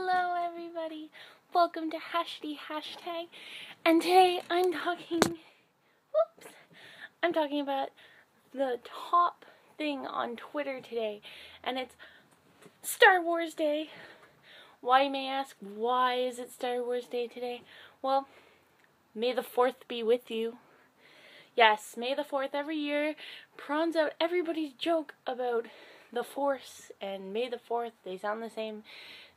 Hello everybody, welcome to Hashity Hashtag, and today I'm talking, whoops, I'm talking about the top thing on Twitter today, and it's Star Wars Day. Why you may ask, why is it Star Wars Day today? Well, may the 4th be with you. Yes, May the 4th every year prawns out everybody's joke about the Force and May the 4th. They sound the same.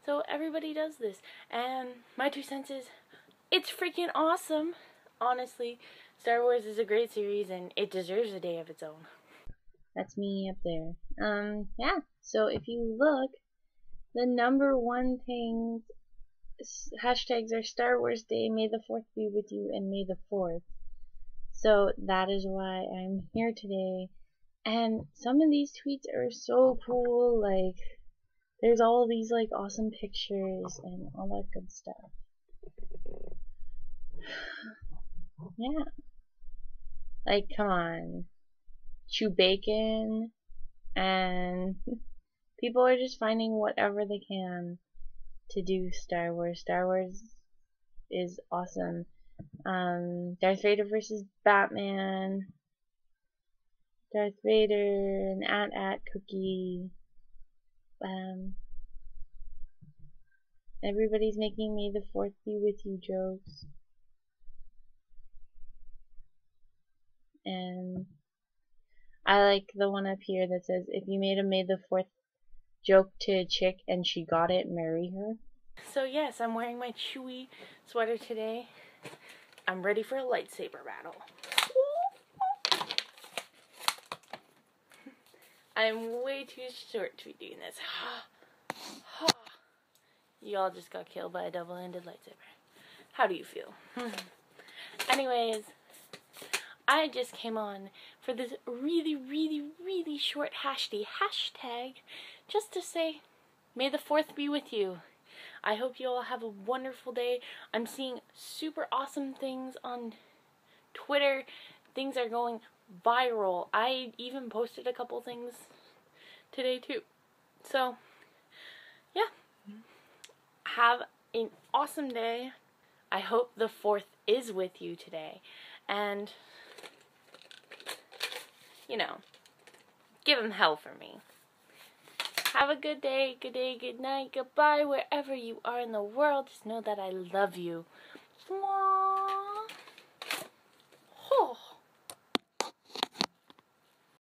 So everybody does this. And my two cents is it's freaking awesome. Honestly, Star Wars is a great series and it deserves a day of its own. That's me up there. Um, yeah. So if you look, the number one thing hashtags are Star Wars Day, May the 4th be with you, and May the 4th. So that is why I'm here today. And some of these tweets are so cool, like there's all these like awesome pictures and all that good stuff. yeah. Like come on. Chew bacon and people are just finding whatever they can to do Star Wars. Star Wars is awesome. Um, Darth Vader versus Batman. Darth Vader and AT-AT Cookie. Um, everybody's making me the fourth be with you jokes. And I like the one up here that says, if you made a May the 4th joke to a chick and she got it, marry her. So yes, I'm wearing my Chewie sweater today. I'm ready for a lightsaber battle. I'm way too short to be doing this. you all just got killed by a double-ended lightsaber. How do you feel? Anyways, I just came on for this really, really, really short hashtag, hashtag just to say, may the 4th be with you. I hope you all have a wonderful day. I'm seeing super awesome things on Twitter. Things are going viral. I even posted a couple things today too. So, yeah. Have an awesome day. I hope the 4th is with you today. And, you know, give them hell for me. Have a good day, good day, good night, goodbye, wherever you are in the world. Just know that I love you. Mwah.